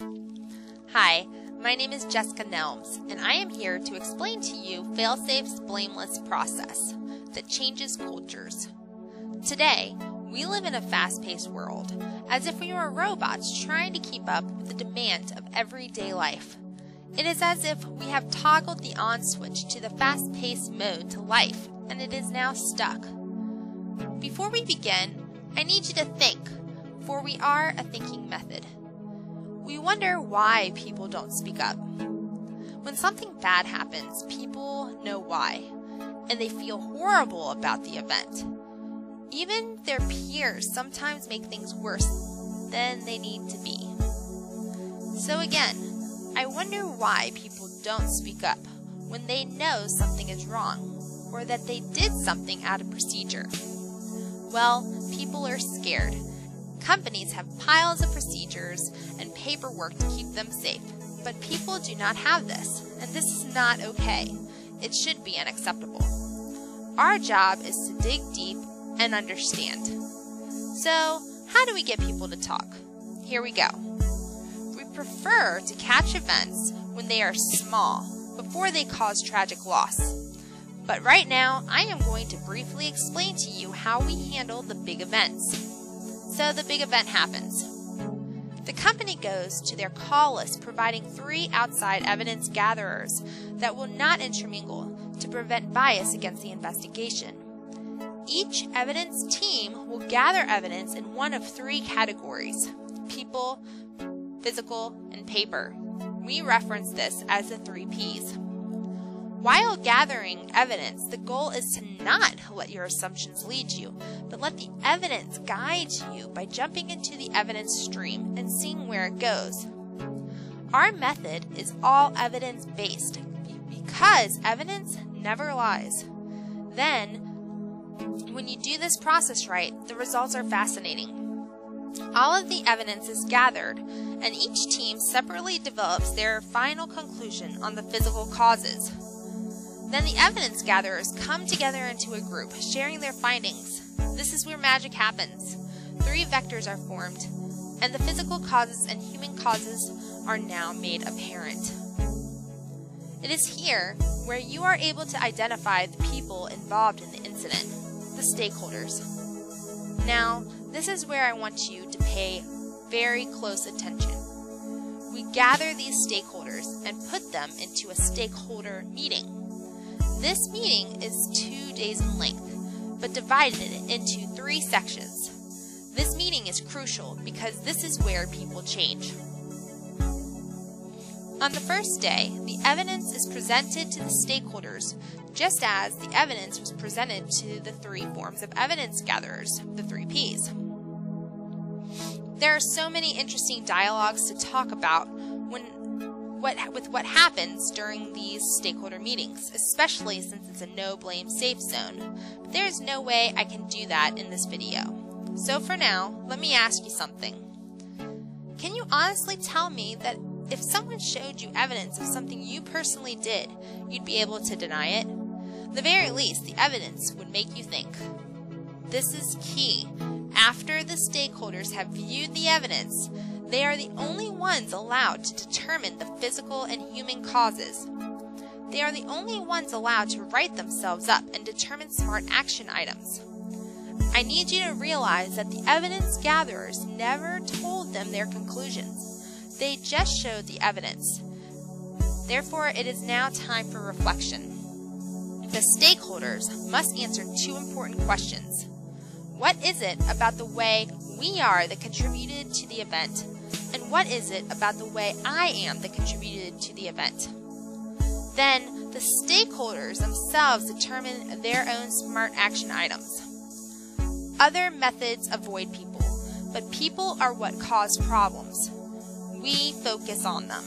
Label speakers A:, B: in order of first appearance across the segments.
A: Hi, my name is Jessica Nelms, and I am here to explain to you Failsafe's blameless process that changes cultures. Today, we live in a fast paced world, as if we were robots trying to keep up with the demands of everyday life. It is as if we have toggled the on switch to the fast paced mode to life, and it is now stuck. Before we begin, I need you to think, for we are a thinking method. We wonder why people don't speak up. When something bad happens, people know why, and they feel horrible about the event. Even their peers sometimes make things worse than they need to be. So again, I wonder why people don't speak up when they know something is wrong or that they did something out of procedure. Well, people are scared. Companies have piles of procedures and paperwork to keep them safe, but people do not have this, and this is not okay. It should be unacceptable. Our job is to dig deep and understand. So, how do we get people to talk? Here we go. We prefer to catch events when they are small, before they cause tragic loss. But right now, I am going to briefly explain to you how we handle the big events. So the big event happens. The company goes to their call list providing three outside evidence gatherers that will not intermingle to prevent bias against the investigation. Each evidence team will gather evidence in one of three categories people, physical, and paper. We reference this as the three P's. While gathering evidence, the goal is to not let your assumptions lead you, but let the evidence guide you by jumping into the evidence stream and seeing where it goes. Our method is all evidence based because evidence never lies. Then, when you do this process right, the results are fascinating. All of the evidence is gathered, and each team separately develops their final conclusion on the physical causes. Then the evidence gatherers come together into a group, sharing their findings. This is where magic happens. Three vectors are formed, and the physical causes and human causes are now made apparent. It is here where you are able to identify the people involved in the incident, the stakeholders. Now, this is where I want you to pay very close attention. We gather these stakeholders and put them into a stakeholder meeting. This meeting is two days in length, but divided into three sections. This meeting is crucial because this is where people change. On the first day, the evidence is presented to the stakeholders just as the evidence was presented to the three forms of evidence gatherers, the three Ps. There are so many interesting dialogues to talk about what, with what happens during these stakeholder meetings, especially since it's a no blame safe zone. But there is no way I can do that in this video. So for now, let me ask you something. Can you honestly tell me that if someone showed you evidence of something you personally did, you'd be able to deny it? The very least, the evidence would make you think. This is key. After the stakeholders have viewed the evidence, they are the only ones allowed to determine the physical and human causes. They are the only ones allowed to write themselves up and determine smart action items. I need you to realize that the evidence gatherers never told them their conclusions. They just showed the evidence. Therefore, it is now time for reflection. The stakeholders must answer two important questions. What is it about the way we are that contributed to the event and what is it about the way I am that contributed to the event? Then, the stakeholders themselves determine their own smart action items. Other methods avoid people, but people are what cause problems. We focus on them.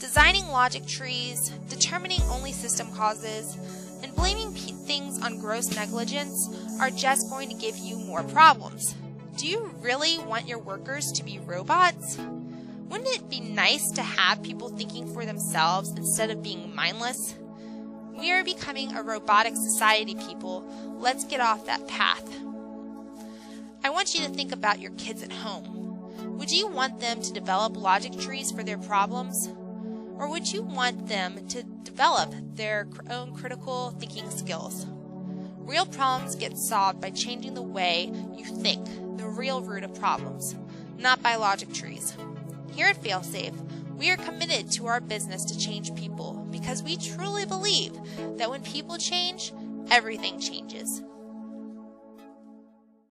A: Designing logic trees, determining only system causes, and blaming things on gross negligence are just going to give you more problems. Do you really want your workers to be robots? Wouldn't it be nice to have people thinking for themselves instead of being mindless? We are becoming a robotic society, people. Let's get off that path. I want you to think about your kids at home. Would you want them to develop logic trees for their problems? Or would you want them to develop their own critical thinking skills? Real problems get solved by changing the way you think, the real root of problems, not by logic trees. Here at Failsafe, we are committed to our business to change people because we truly believe that when people change, everything changes.